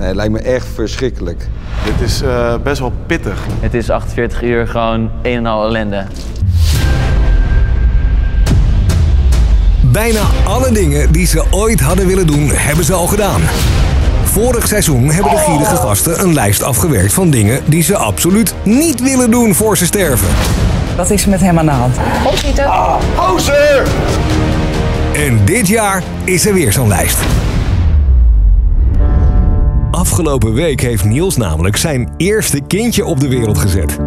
Nee, het lijkt me echt verschrikkelijk. Dit is eh, best wel pittig. Het is 48 uur gewoon een en al ellende. Bijna alle dingen die ze ooit hadden willen doen, hebben ze al gedaan. Vorig seizoen hebben de gierige gasten een lijst afgewerkt van dingen die ze absoluut niet willen doen voor ze sterven. Wat is er met hem aan de hand? Gozer! En dit jaar is er weer zo'n lijst. Afgelopen week heeft Niels namelijk zijn eerste kindje op de wereld gezet.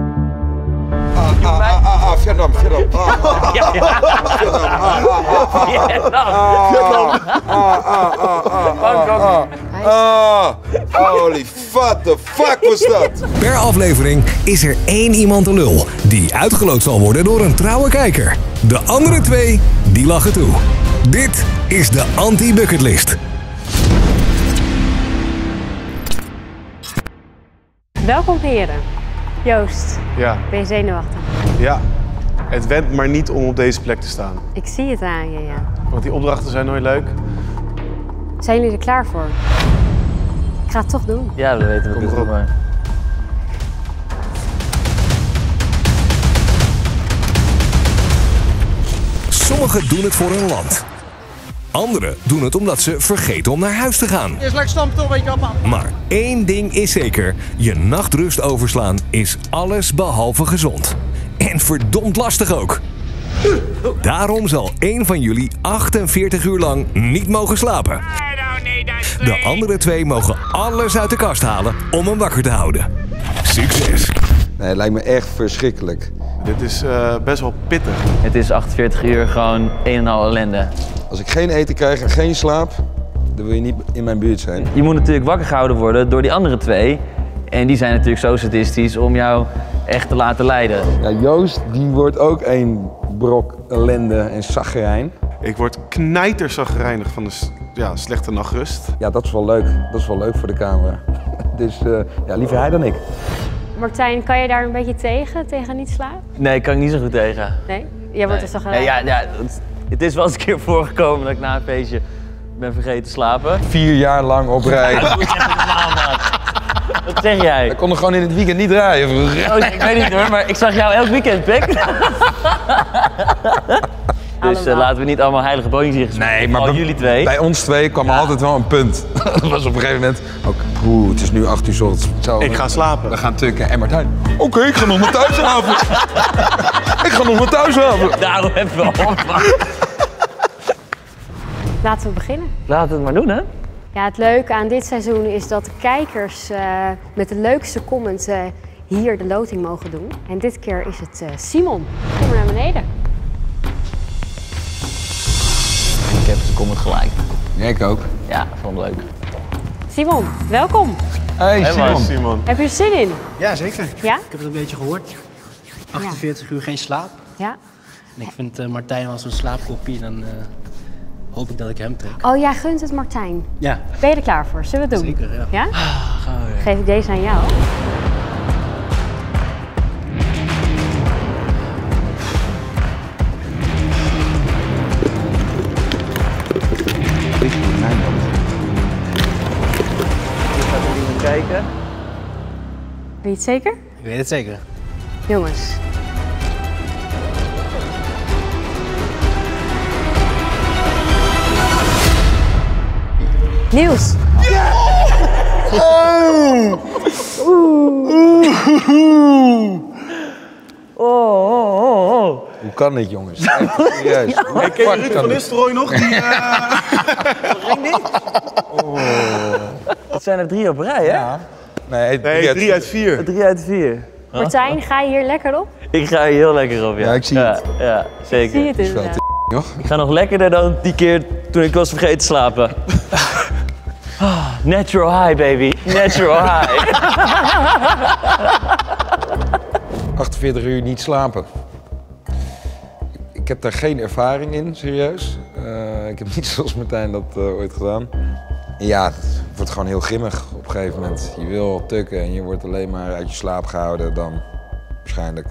Ah, ah, ah, ah, Vietnam, Vietnam. Ah, ah, Ja, ja. ah, ah. Holy what the fuck was dat? Per aflevering is er één iemand de lul die uitgeloot zal worden door een trouwe kijker. De andere twee, die lachen toe. Dit is de anti-bucketlist. Welkom heren. Joost, Ja, ben je zenuwachtig? ja. Het went maar niet om op deze plek te staan. Ik zie het aan je, ja. Want die opdrachten zijn nooit leuk. Zijn jullie er klaar voor? Ik ga het toch doen. Ja, we weten Kom het erop. maar. Sommigen doen het voor hun land. Anderen doen het omdat ze vergeten om naar huis te gaan. Maar één ding is zeker: je nachtrust overslaan is alles behalve gezond. En verdomd lastig ook. Daarom zal één van jullie 48 uur lang niet mogen slapen. De andere twee mogen alles uit de kast halen om hem wakker te houden. Succes! Nee, het lijkt me echt verschrikkelijk. Dit is eh, best wel pittig. Het is 48 uur gewoon een en al ellende. Als ik geen eten krijg en geen slaap, dan wil je niet in mijn buurt zijn. Je moet natuurlijk wakker gehouden worden door die andere twee. En die zijn natuurlijk zo sadistisch om jou echt te laten lijden. Ja, Joost, die wordt ook een brok ellende en zagrijn. Ik word knijterzagrijnig van de ja, slechte nachtrust. Ja, dat is wel leuk. Dat is wel leuk voor de camera. Dus eh, ja, liever hij dan ik. Martijn, kan je daar een beetje tegen, tegen niet slapen? Nee, kan ik niet zo goed tegen. Nee? Jij wordt er toch Nee, ja, ja, het is wel eens een keer voorgekomen dat ik na een feestje ben vergeten te slapen. Vier jaar lang op rij. Wat zeg jij? Ik kon er gewoon in het weekend niet rijden. Oh, ik weet niet hoor, maar ik zag jou elk weekend, Pik. dus eh, laten we niet allemaal heilige boontjes hier gesproken. Nee, maar Vooral bij- jullie twee. Bij ons twee kwam er altijd wel een punt. dat was op een gegeven moment ook, oeh, het is nu acht uur 's ochtends. Zo, Ik ga slapen. We gaan tukken en Martijn. Oké, ik ga nog naar thuishaven. ik ga nog naar thuishaven. Daarom hebben we allemaal. Laten we beginnen. Laten we het maar doen, hè? Ja, het leuke aan dit seizoen is dat de kijkers eh, met de leukste comments eh, hier de loting mogen doen. En dit keer is het eh, Simon. Kom maar naar beneden. Ik heb zijn comment gelijk. Ja, ik ook. Ja, vond het leuk. Simon, welkom. Hey, Hey, Simon. Simon. Heb je er zin in? Ja, zeker. Ja? Ik heb het een beetje gehoord. 48 uur geen slaap. Ja. En ik vind eh, Martijn als een slaapkopie, dan eh, hoop ik dat ik hem trek. Oh, jij gunt het Martijn. Ja, Ben je er klaar voor? Zullen we het doen? zeker. Ja. Ja? Gaan we. Geef ik deze aan jou. Kijken. Weet je het zeker? Ik weet het zeker. Jongens. Nieuws. Hoe kan dit, jongens? Echt serieus. Hoe Ken Ruud kan van? Nistelrooy nog? Die, eh, Het zijn er drie op rij, hè? Nee, Nee, drie uit vier. Drie uit vier. Martijn, ga je hier lekker op? Ik ga hier heel lekker op, ja. Ja, ik zie ja, het. Ja, zeker. Zie je het inderdaad. Ik ga nog lekkerder dan die keer toen ik was vergeten te slapen. Ah, Natural high, baby. Natural high. 48 uur niet slapen. Ik heb daar geen ervaring in, serieus. Eh, ik heb niet zoals Martijn dat eh, ooit gedaan. Ja, het wordt gewoon heel grimmig op een gegeven moment. Je wil tukken en je wordt alleen maar uit je slaap gehouden dan waarschijnlijk.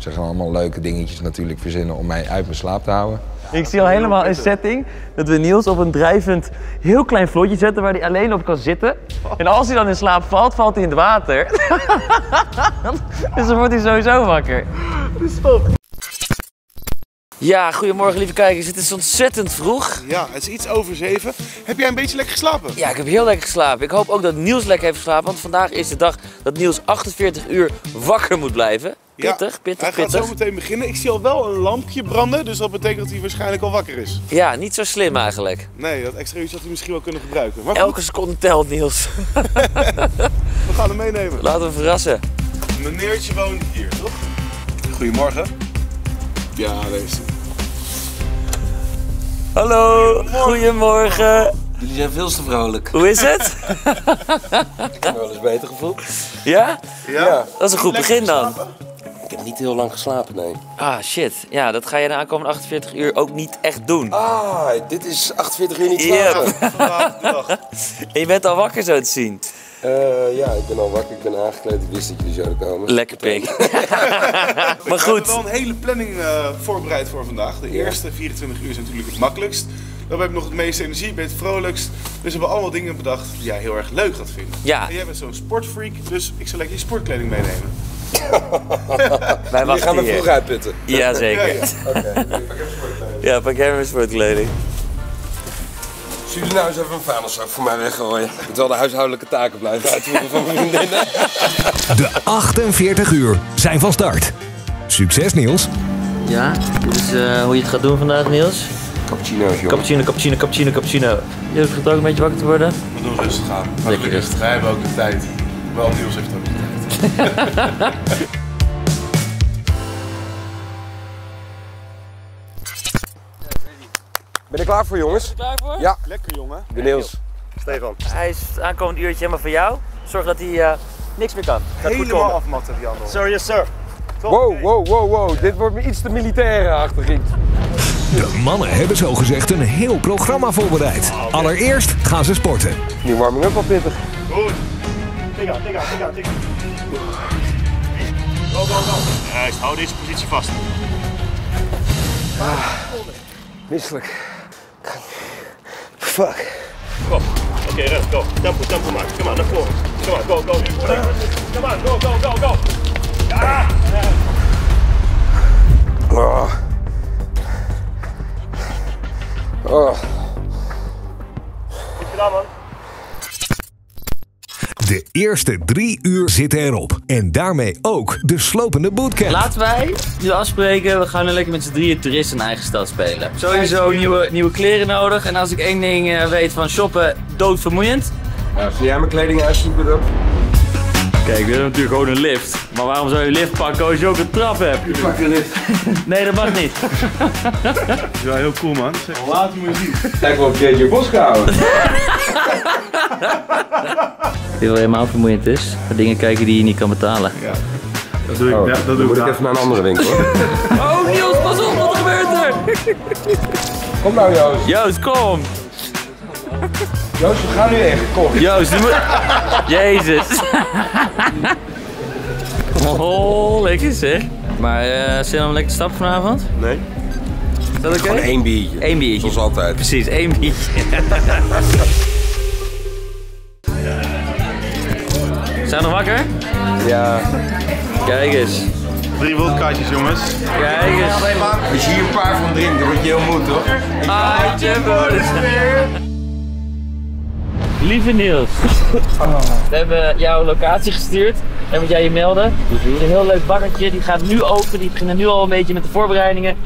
Ze gaan allemaal leuke dingetjes natuurlijk verzinnen om mij uit mijn slaap te houden. Ik zie al helemaal een setting dat we Niels op een drijvend heel klein vlotje zetten waar hij alleen op kan zitten. En als hij dan in slaap valt, valt hij in het water. dus dan wordt hij sowieso wakker. Ja, goedemorgen lieve kijkers. Het is ontzettend vroeg. Ja, het is iets over zeven. Heb jij een beetje lekker geslapen? Ja, ik heb heel lekker geslapen. Ik hoop ook dat Niels lekker heeft geslapen, want vandaag is de dag dat Niels 48 uur wakker moet blijven. Pittig, pittig, Hij gaat pittig. zo meteen beginnen. Ik zie al wel een lampje branden, dus dat betekent dat hij waarschijnlijk al wakker is. Ja, niet zo slim eigenlijk. Nee, dat extra uurtje had hij misschien wel kunnen gebruiken. Maar Elke seconde telt, Niels. we gaan hem meenemen. Laten we verrassen. Meneertje woont hier, toch? Goedemorgen. Ja, deze. Hallo, goedemorgen. Jullie zijn veel te vrolijk. Hoe is het? Ik heb me wel eens beter gevoeld. Ja? Ja? Dat is een goed begin dan. Ik heb niet heel lang geslapen, nee. Ah, shit. Ja, dat ga je de aankomende 48 uur ook niet echt doen. Ah, dit is 48 uur niet Yep. slapen. Vandaag de dag. En je bent al wakker zo te zien. Eh, ja, ik ben al wakker, ik ben aangekleed. Ik wist dat jullie zouden komen. Lekker pik. maar We hebben goed. wel een hele planning eh, voorbereid voor vandaag. De eerste 24 uur is natuurlijk het makkelijkst. Dan heb je nog het meeste energie, ben je het vrolijkst. Dus we hebben allemaal dingen bedacht die jij heel erg leuk gaat vinden. Ja. En jij bent zo'n sportfreak, dus ik zal lekker je sportkleding meenemen. Wij wachten gaan hier. vroeg uitputten. Ja, zeker. Ja, ja. Ja, pak jij mijn sportkleding. Zullen jullie nou eens even een vuilniszak voor mij weggooien? Ik moet wel de huishoudelijke taken blijven uitvoeren van mijn vriendinnen. De 48 uur zijn van start. Succes Niels. Ja, dit is eh, hoe je het gaat doen vandaag, Niels. Cappuccino's, jongen. Cappuccino, cappuccino, cappuccino, cappuccino. Je hoeft ook een beetje wakker te worden. We doen rustig aan. Lekker rustig. Wij hebben ook de tijd. Wel, Niels heeft ook de tijd. Ben je klaar voor, jongens? Klaar voor? Ja. Lekker, jongen. Ben Niels. Stefan. Hij is het aankomend uurtje helemaal van jou. Zorg dat hij eh, niks meer kan. Helemaal afmatten, Jan. Sir, yes sir. Wow, wow, wow, wow. Dit wordt me iets te militair achtergiet. De mannen hebben zogezegd een heel programma voorbereid. Allereerst gaan ze sporten. Die warming-up al pittig. Goed. Tik aan, tik aan, tik aan, tik aan. Go, go, go. Juist, hou deze positie vast. Misselijk. Fuck. Go. Oké, rust, go. Tempo, tempo maar. Kom aan, naar voren. Kom aan, go, go. Kom aan, go, go, go, go. Ja! Oh. Oh. Goed gedaan, man. De eerste drie uur zitten erop. En daarmee ook de slopende bootcamp. Laten wij nu afspreken, we gaan nu lekker met z'n drieën toerist in eigen stad spelen. Sowieso nieuwe, nieuwe kleren nodig. En als ik één ding eh, weet van shoppen, doodvermoeiend. Ja, zie jij mijn kleding uitzoeken dan? Kijk, we hebben natuurlijk gewoon een lift. Maar waarom zou je een lift pakken als je ook een trap hebt? Ik pak je lift. Nee, dat mag niet. Dat is wel heel cool, man. Laat eens zien. Lijkt wel op JJ Bos gehouden. Dit wel helemaal vermoeiend is. Voor dingen kijken die je niet kan betalen. Dat doe ik, Oh, ja, dat dan doe moet ik ik daar. even naar een andere winkel hoor. Oh Niels, pas op, wat gebeurt er? Kom nou Joost. Joost, kom. Joost, we gaan nu echt. Kom. Joost, moet... Jezus. Oh, lekker zeg. Maar eh zin om lekker te stappen vanavond? Nee. Is dat oké? Gewoon één biertje. Eén biertje. Zoals altijd. Precies, één biertje. Zijn we nog wakker? Ja. Kijk eens. Drie wildkaartjes, jongens. Kijk eens. Als je hier een paar van drinkt, dan word je heel moe toch? Hartje voor de ster. Lieve Niels, we hebben jouw locatie gestuurd. Daar moet jij je melden. Het is een heel leuk bakketje. Die gaat nu open. Die beginnen nu al een beetje met de voorbereidingen.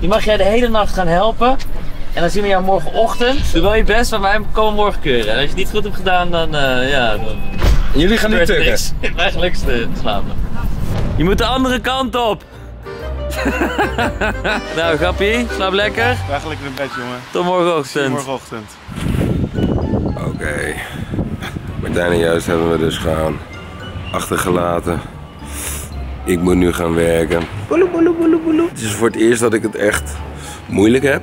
Die mag jij de hele nacht gaan helpen. En dan zien we jou morgenochtend. Doe wel je best, maar wij komen morgen keuren. En als je het niet goed hebt gedaan, dan uh, ja, dan En jullie gaan nu er tukken. niks. Wij te slapen. Je moet de andere kant op. nou, Gappie, slaap lekker. Wij gaan lekker in bed, jongen. Tot morgenochtend. Morgenochtend. Oké. Martijn en Joost hebben we dus gaan achtergelaten. Ik moet nu gaan werken. Boeloe, boeloe, boeloe, boeloe. Het is voor het eerst dat ik het echt moeilijk heb.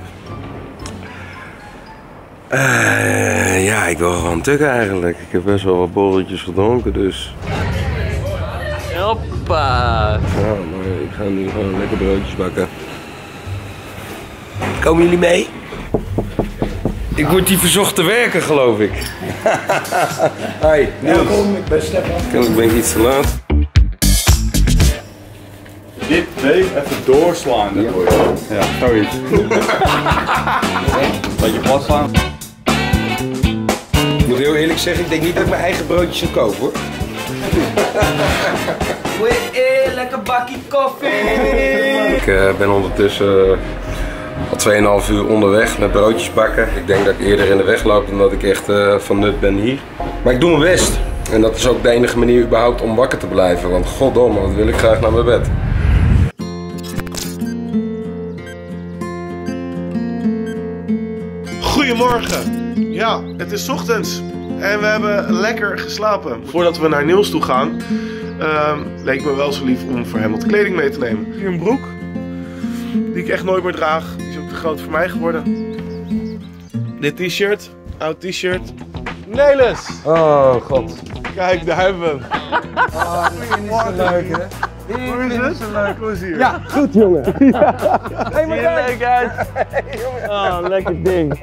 Eh, ja, ik wil gewoon tukken eigenlijk. Ik heb best wel wat borreltjes gedronken, dus... Hoppa. Ja, maar ik ga nu gewoon lekker broodjes bakken. Komen jullie mee? Ik word die verzocht te werken, geloof ik. Hoi, welkom. Ik ben Stefan. Kennelijk ben ik iets te laat. Dit, nee, even doorslaan. Dat hoor je. Ja, zoiets. Dat je plat slaan. Ik moet heel eerlijk zeggen, ik denk niet dat ik mijn eigen broodjes zou kopen hoor. lekker bakkie koffie. Ik eh, ben ondertussen uh, al 2,5 uur onderweg met broodjes bakken. Ik denk dat ik eerder in de weg loop dan dat ik echt eh, van nut ben hier. Maar ik doe mijn best. En dat is ook de enige manier überhaupt om wakker te blijven. Want goddomme, wat wil ik graag naar mijn bed. Goedemorgen. Ja, het is ochtends. En we hebben lekker geslapen. Voordat we naar Niels toe gaan, ehm, leek me wel zo lief om voor hem wat kleding mee te nemen. Hier een broek, die ik echt nooit meer draag. Die is ook te groot voor mij geworden. Dit t-shirt, oud t-shirt. Nelis! Oh god. Kijk, daar hebben we hem. Oh, is zo leuk hè. Hoe is het? Zo leuk, hoe is hier? Ja, goed jongen. Hey, Zie er leuk uit. Oh, lekker ding.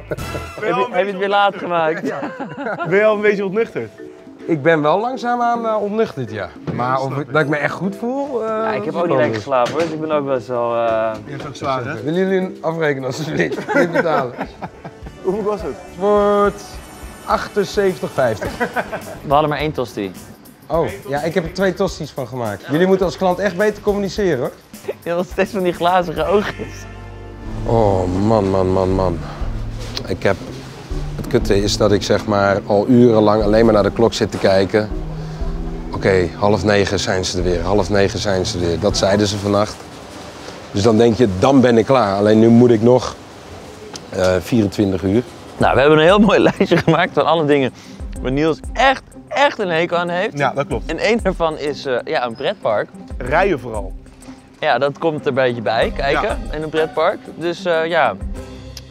Heb je, heb je het weer laat gemaakt? Ben je al een beetje ontnuchterd? Ik ben wel langzaamaan uh, ontnuchterd, ja. Maar of ik, dat ik me echt goed voel. Uh, ja, ik heb ook niet lekker geslapen hoor, dus ik ben ook best wel. Uh... Je hebt ook zwaar, hè? Willen jullie een afrekenen alsjeblieft? Niet betalen. Hoeveel was het? Het wordt 78,50. We hadden maar één tosti. Oh, ja, ik heb er twee tosties van gemaakt. Jullie moeten als klant echt beter communiceren hoor. Je had steeds van die glazige oogjes. Oh, man, man, man, man. Ik heb... Het kutte is dat ik zeg maar al urenlang alleen maar naar de klok zit te kijken. Oké, half negen zijn ze er weer, half negen zijn ze er weer. Dat zeiden ze vannacht. Dus dan denk je, dan ben ik klaar. Alleen nu moet ik nog uh, 24 uur. Nou, we hebben een heel mooi lijstje gemaakt van alle dingen waar Niels echt, echt een hekel aan heeft. Ja, dat klopt. En één daarvan is uh, ja, een pretpark. Rijden vooral. Ja, dat komt er een beetje bij, kijken, in een pretpark. Dus uh, ja,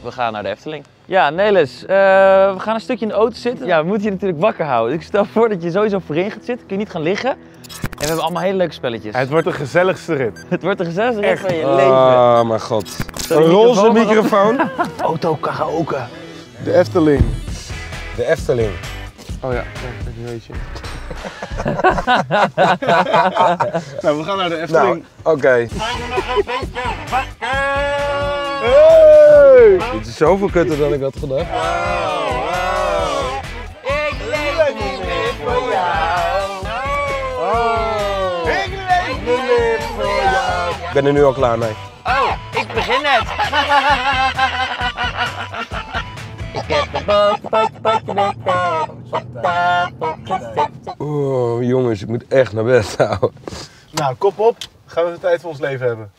we gaan naar de Efteling. Ja, Nelis, uh, we gaan een stukje in de auto zitten. Ja, we moeten je natuurlijk wakker houden. Ik stel voor dat je sowieso voorin gaat zitten, kun je niet gaan liggen. En we hebben allemaal hele leuke spelletjes. Het wordt de gezelligste rit. Het wordt de gezelligste rit van je leven. Oh mijn god. Een roze microfoon. Auto karaoke. De Efteling. De Efteling. Oh ja, dat weet je. nou, we gaan naar de Efteling. Nou, oké. Okay. Hey! Dit is zoveel kutter dan ik had gedacht. Wow, wow. Ik leef niet meer voor jou. Oh. Ik leef niet meer voor jou. Ik ben er nu al klaar mee. Oh, ik begin net. Ik heb de boot, boot, boot, op Oh, jongens, ik moet echt naar bed houden. Nou, kop op. Gaan we de tijd van ons leven hebben.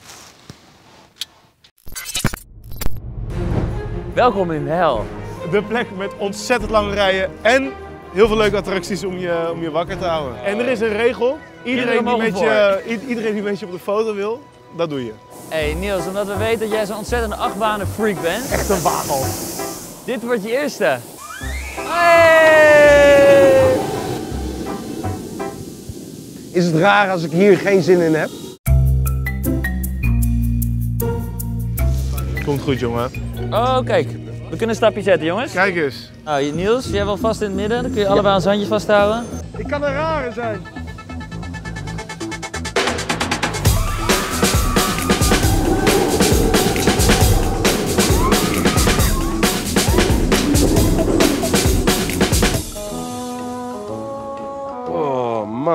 Welkom in hel. De plek met ontzettend lange rijen en heel veel leuke attracties om je, om je wakker te houden. En er is een regel. Iedereen die, met je, iedereen die met je op de foto wil, dat doe je. Hey Niels, omdat we weten dat jij zo'n ontzettende achtbanen freak bent. Echt een wagel. Dit wordt je eerste. Hey! Is het raar als ik hier geen zin in heb? Komt goed, jongen. Oh, kijk. We kunnen een stapje zetten, jongens. Kijk eens. Nou, Niels, jij wil vast in het midden. Dan kun je allebei ons handjes vasthouden. Ik kan een rare zijn.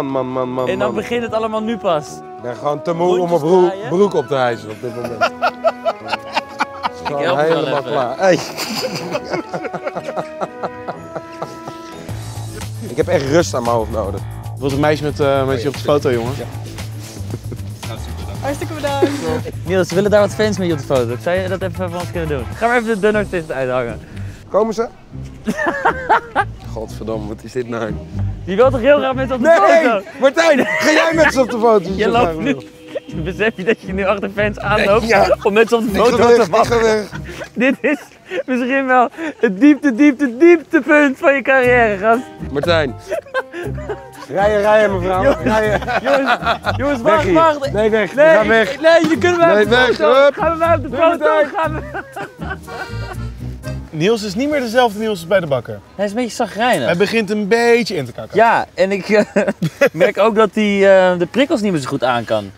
Man, man, man, man. En dan man. begint het allemaal nu pas. Ik ben gewoon te moe om mijn broek, broek op te hijsen op dit moment. Ik help je helemaal even. klaar. Hey. ik heb echt rust aan mijn hoofd nodig. Wat een meisje met, uh, met je op de foto, jongen. Ja. Hartstikke bedankt. Niels, we willen daar wat fans met je op de foto. Zou je dat even voor ons kunnen doen? Ga maar even de dunnertist uithangen. Komen ze? Godverdomme, wat is dit nou? Je wilt toch heel graag mensen op de nee, foto? Martijn, ga jij met ze op de foto? Je loopt nu. Besef je dat je nu achter fans aanloopt Ja. om mensen op de foto weg, te wachten? weg. Dit is misschien wel het diepte, diepte, dieptepunt van je carrière, gast. Martijn, Rijden, rijden mevrouw. Rijden. Jongens, jongens, wacht, wacht. Nee, weg. We Nee, gaan weg. nee, jullie kunnen mij Nee, op de weg. foto. Hup. Gaan we mij op de Doe foto? Gaan we... Niels is niet meer dezelfde Niels als bij de bakker. Hij is een beetje zagrijnig. Hij begint een beetje in te kakken. Ja, en ik eh, merk ook dat hij eh, de prikkels niet meer zo goed aan kan.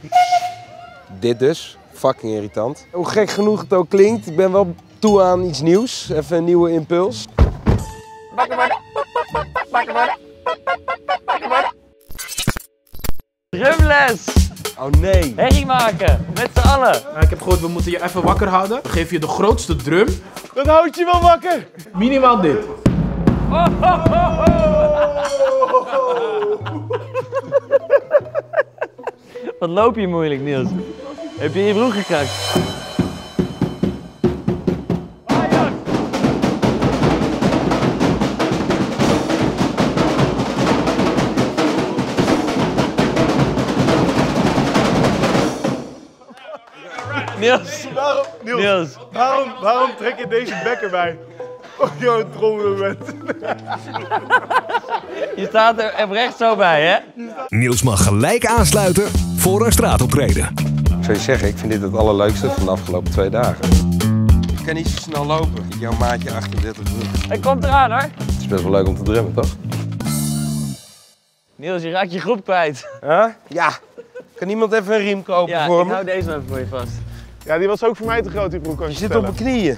Dit dus. Fucking irritant. Hoe gek genoeg het ook klinkt, ik ben wel toe aan iets nieuws. Even een nieuwe impuls. Drumles! Oh nee. Herrie maken, met z'n allen. ik heb gehoord, we moeten je even wakker houden. We geven je de grootste drum. Dat houdt je wel wakker. Minimaal dit. Wat loop je moeilijk, Niels? Heb je je broek gekrakt? Niels, Waarom, Niels, Niels. Waarom, waarom trek je deze bek erbij? Oh, joh, een trommelmoment. je staat er oprecht zo bij, hè? Niels mag gelijk aansluiten voor een straatoptreden. Ik zou je zeggen, ik vind dit het allerleukste van de afgelopen twee dagen. Ik kan niet zo snel lopen. Jouw maatje 38 broek. Hij komt eraan, hoor. Het is best wel leuk om te drummen, toch? Niels, je raakt je groep kwijt. Huh? Ja. Kan iemand even een riem kopen Ja, voor ik me? hou deze maar even voor je vast. Ja, die was ook voor mij te groot, die broek. Kan je Je zit op mijn knieën.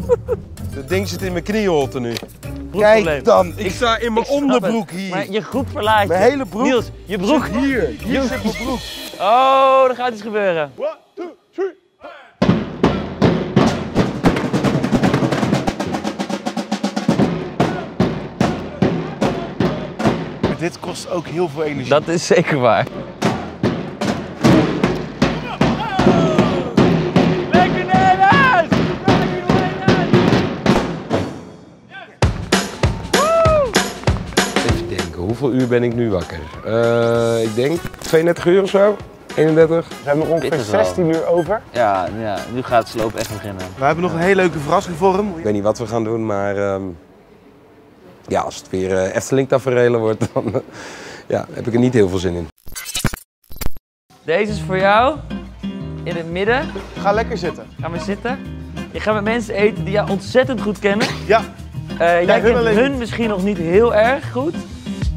Dat ding zit in mijn knieholte nu. Kijk dan, ik sta in mijn onderbroek hier. Maar je groep verlaat je. Mijn hele broek Niels, je broek. zit hier. Hier Je- zit mijn broek. Oh, er gaat iets gebeuren. One, two, three. Dit kost ook heel veel energie. Dat is zeker waar. Hoeveel uur ben ik nu wakker? Eh, ik denk 32 uur of zo. 31. We hebben nog ongeveer Pittig wel. 16 uur over. Ja, ja, nu gaat het sloop echt beginnen. We hebben nog een hele leuke verrassing voor hem. Ik weet niet wat we gaan doen, maar ehm, ja, als het weer uh, Efteling tafereelen wordt, dan eh, ja, heb ik er niet heel veel zin in. Deze is voor jou. In het midden. Ga lekker zitten. Ga maar zitten. Je gaat met mensen eten die jou ontzettend goed kennen. Ja. Eh, jij kent hun misschien nog niet heel erg goed.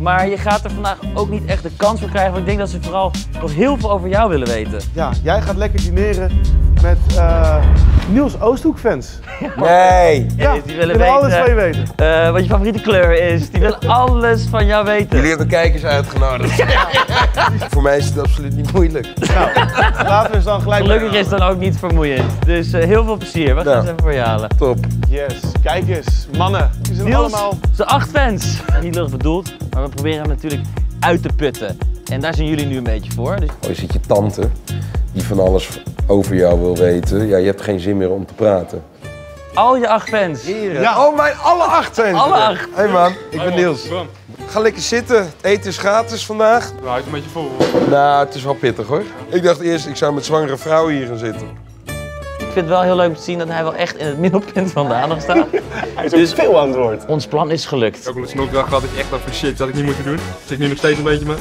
Maar je gaat er vandaag ook niet echt de kans voor krijgen. Want ik denk dat ze vooral nog heel veel over jou willen weten. Ja, jij gaat lekker dineren met eh, Niels Oosthoek-fans. Nee! Ja, die willen willen alles weten. van je weten. Eh, wat je favoriete kleur is. Die willen alles van jou weten. Jullie hebben de kijkers uitgenodigd. Voor mij is het absoluut niet moeilijk. Laten we eens dan gelijk Gelukkig is het dan ook niet vermoeiend. Dus eh, heel veel plezier. We gaan Nou. ze even voor je halen. Top. Yes, kijk eens. Mannen, die zijn Niels, allemaal... zijn acht fans. Niet lullig bedoeld, maar we proberen hem natuurlijk uit te putten. En daar zijn jullie nu een beetje voor. Dus Oh, je ziet je tante, die van alles over jou wil weten. Ja, je hebt geen zin meer om te praten. al je acht fans. Ja. Oh, mijn alle acht zijn Alle acht. Hé hey man, ik ben Niels. Ga lekker zitten. Het eten is gratis vandaag. Nou, het een beetje vol. Nou, het is wel pittig hoor. Ik dacht eerst, ik zou met zwangere vrouwen hier gaan zitten. Ik vind het wel heel leuk om te zien dat hij wel echt in het middelpunt van de aandacht staat. Hij is ook veel aan het woord. Ons plan is gelukt. Ook wel eens nog dag had ik echt dat van shit, dat ik niet moeten doen. Zit nu nog steeds een beetje mee.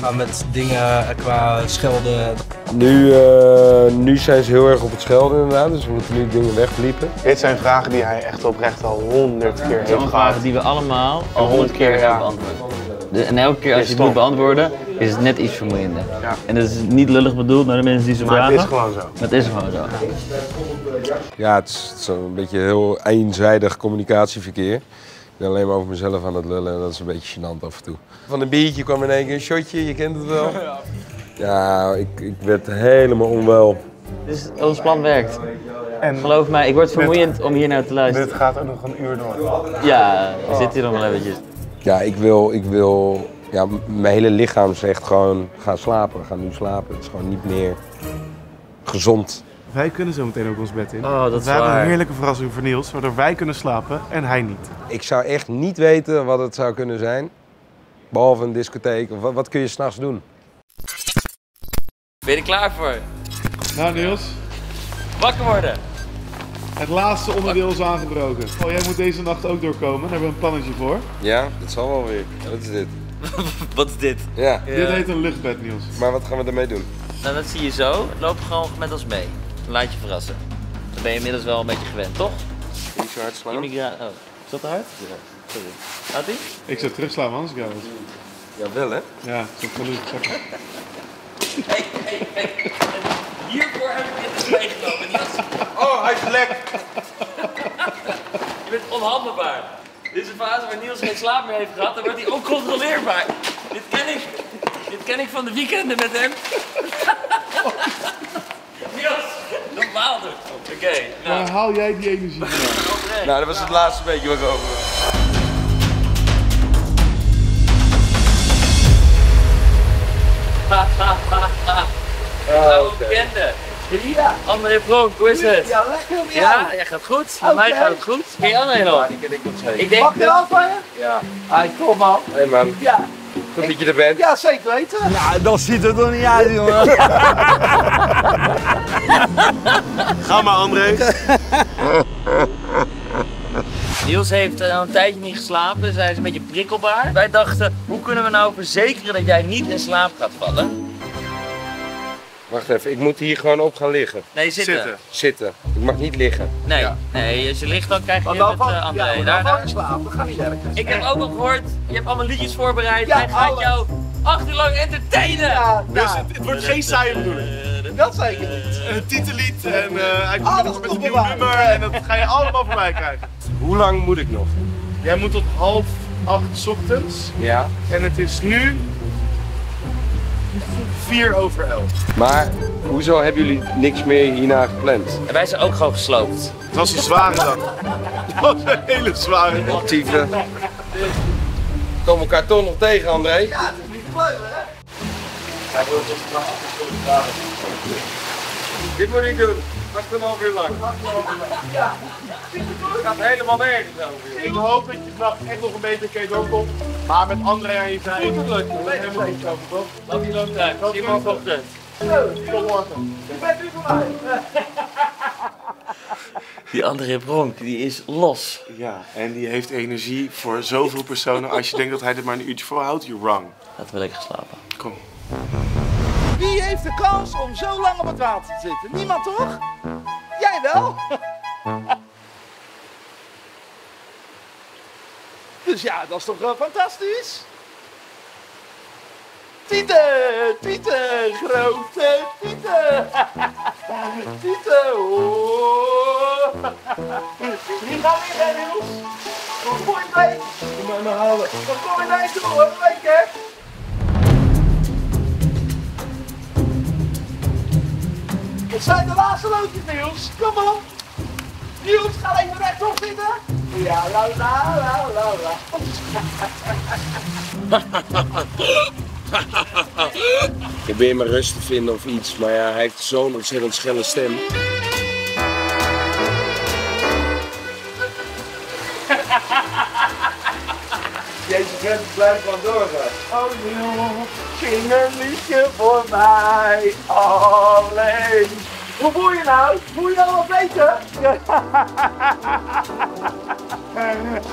Maar met dingen qua schelden. Nu, eh, nu zijn ze heel erg op het schelden inderdaad, dus we moeten nu dingen wegbliepen. Dit zijn vragen die hij echt oprecht al honderd keer heeft Zo'n vragen gehad. die we allemaal al honderd keer ja. hebben beantwoord. En elke keer als je het moet beantwoorden, is het net iets vermoeiender. Ja. En dat is niet lullig bedoeld naar de mensen die ze Maar vragen. het is gewoon zo. Maar het is gewoon zo. Ja, het is, het is een beetje heel eenzijdig communicatieverkeer. Ik ben alleen maar over mezelf aan het lullen en dat is een beetje gênant af en toe. Van een biertje kwam in één keer een shotje, je kent het wel. Ja, ik, ik werd helemaal onwel. Dus ons plan werkt. En Geloof mij, ik word vermoeiend om hier naar te luisteren. dit gaat ook nog een uur door. Ja, we zitten hier nog wel eventjes. Ja, ik wil, ik wil, ja, mijn hele lichaam zegt gewoon, ga slapen, ga nu slapen. Het is gewoon niet meer gezond. Wij kunnen zo meteen ook ons bed in. Oh, dat is we hebben een heerlijke verrassing voor Niels, waardoor wij kunnen slapen en hij niet. Ik zou echt niet weten wat het zou kunnen zijn. Behalve een discotheek. Of wat, wat kun je s'nachts doen? Ben je er klaar voor? Nou Niels, Wakker worden. het laatste onderdeel is aangebroken. Oh, jij moet deze nacht ook doorkomen, daar hebben we een plannetje voor. Ja, dat zal wel weer. Ja, wat is dit? Wat is dit? Ja. Dit heet een luchtbed, Niels. Maar wat gaan we ermee doen? Nou, dat zie je zo. Loop gewoon met ons mee. Dan laat je verrassen. Dan ben je inmiddels wel een beetje gewend, toch? Niet zo hard slaan. Immigra oh, is dat te hard? Ja. Sorry. Gaat ie? Ik zou terugslaan, anders ik. Ja, wel hè? Ja, genoeg. Hey, hey, hey. En hiervoor heb ik dit dus meegenomen. Die was... Oh, hij is lek! Je bent onhandelbaar. Dit is een fase waar Niels geen slaap meer heeft gehad. Dan wordt hij oncontroleerbaar. Dit ken ik. Dit ken ik van de weekenden met hem. Niels, normaal doen. Oké, nou. Waar haal jij die energie vandaan? Nou, dat was het laatste beetje wat over. Oude bekende. André Pronk, hoe is het? Ja, lekker met jou. Ja, jij gaat goed. Bij mij gaat het goed. Ken je André nog? Ja, die ken ik nog. Ik denk Mag ik er al van je? Ja. Hij kom man. Hé hey man, Ja. goed dat je er bent. Ja, zeker weten. Ja, dat ziet er toch niet uit, jongen. Ga maar, André. Niels heeft eh, al een tijdje niet geslapen, dus hij is een beetje prikkelbaar. Wij dachten, hoe kunnen we nou verzekeren dat jij niet in slaap gaat vallen? Wacht even, ik moet hier gewoon op gaan liggen. Nee, zitten. Zitten. Zitten. Ik mag niet liggen. Nee, nee, als je ligt dan krijg je dan van, eh, André. ja, Daar- dan daar- van slapen. Ik heb ook al gehoord, je hebt allemaal liedjes voorbereid. Ja, hij gaat alles. jou acht uur lang entertainen. Ja, Dus ja, het, het wordt geen saaie bedoeling. dat zeker niet. Een titellied en eh, hij komt Alles nog met een nieuw nummer en dat ga je allemaal voorbij krijgen. Hoe lang moet ik nog? Jij moet tot half acht 's ochtends Ja. en het is nu vier over elf. Maar hoezo hebben jullie niks meer hierna gepland? En wij zijn ook gewoon gesloopt. Het was een zware dag. Het was een hele zware dag. Actieve. Komen elkaar toch nog tegen, André? Ja, het is niet leuk hè. Dit moet ik doen. 8,5 uur lang. Gaat helemaal nergens over. Ik hoop dat je vannacht echt nog een beetje keer doorkomt. Maar met André aan je zij. Goed het lukt. We het over, toch? Love you long time. Zie je morgenochtend. Tot morgen. Je bent nu voor mij. Die André Bronk, die is los. Ja, en die heeft energie voor zoveel personen. Als je denkt dat hij er maar een uurtje voor houdt, you're wrong. Laten we lekker slapen. Kom. Wie heeft de kans om zo lang op het water te zitten? Niemand toch? Jij wel? Dus ja, dat is toch wel fantastisch? Tieten, tieten, grote tieten. Tieten, oh. Die gaan weer heen, Niels. Kom voor je mee. Kom maar halen. Dan kom je je toe, hoor. Lekker. Het zijn de laatste loodjes, Niels. Kom op. Niels, ga even rechtop zitten. Ja, la la la la la. Ik probeer mijn rust te vinden of iets, maar ja, hij heeft zo'n ontzettend schelle stem. Jezus Christus blijft gewoon doorgaan. Oh Niels, zing een liedje voor mij alleen. Hoe voel je nou? Voel je al wat beter?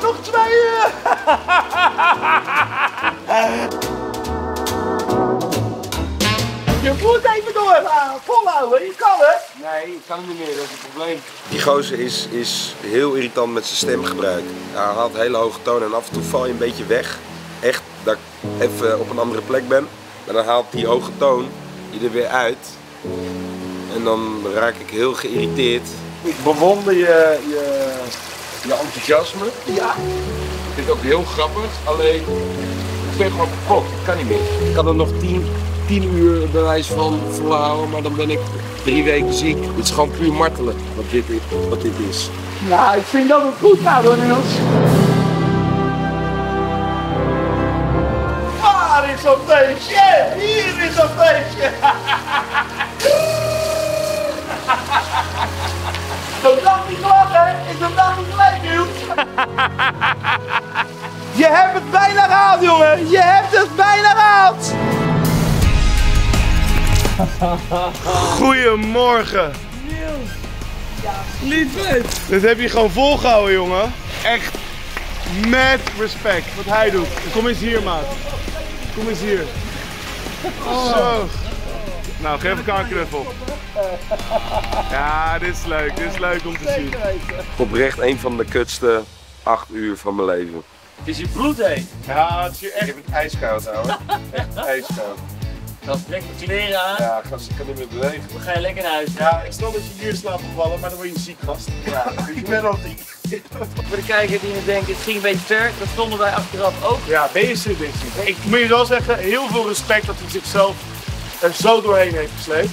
Nog twee uur. Je moet even doorgaan, volhouden, je kan het. Nee, ik kan het niet meer, dat is het probleem. Die gozer is, is heel irritant met zijn stemgebruik. Hij haalt hele hoge tonen en af en toe val je een beetje weg. Echt, dat ik even op een andere plek ben. Maar dan haalt die hoge toon je er weer uit. En dan raak ik heel geïrriteerd. Ik bewonder je, je, je enthousiasme. Ja. Ik vind het ook heel grappig, alleen ik ben gewoon kapot. Ik kan niet meer. Ik kan er nog tien, tien uur bewijs van volhouden, maar dan ben ik drie weken ziek. Het is gewoon puur martelen wat dit is. Wat dit is. Nou, ik vind dat het goed gaat hoor, Niels. Waar is zo'n feestje? Hier is zo'n feestje. Zo'n dag niet gelachen is een dag niet gelijk, Niels. Je hebt het bijna gehaald, jongen. Je hebt het bijna gehaald. Goedemorgen. Lieverd. Dit heb je gewoon volgehouden, jongen. Echt met respect wat hij doet. Kom eens hier, maat. Kom eens hier. Zo. Nou, geef elkaar een knuffel. Ja, dit is leuk. Dit is leuk om te zien. Oprecht een van de kutste acht uur van mijn leven. Is je bloed heen? Ja, het is hier echt... Ik heb het ijskoud, ouwe. Echt ijskoud. Dan trek je kleren aan. Ja, gast, ik kan niet meer bewegen. Dan ga je lekker naar huis. Ja, ik snap dat je hier slaapt gevallen, maar dan word je ziek gast. Ja, ik ben al ziek. Voor de kijker die nu denkt, het ging een beetje ver, dat stonden wij achteraf ook. Ja, deze denk ik. Ik moet je wel zeggen, heel veel respect dat hij zichzelf er zo doorheen heeft gesleept.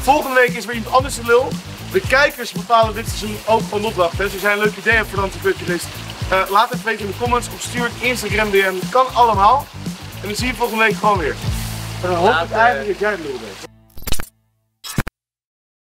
Volgende week is weer iemand anders de lul. De kijkers bepalen dit seizoen ook van opdracht. Dus als jij een leuk idee hebt voor de bucketlist, uh, laat het weten in de comments of stuur het Instagram DM. Kan allemaal. En dan zie je volgende week gewoon weer. En dan hoop ik Later. eigenlijk dat jij de lul bent.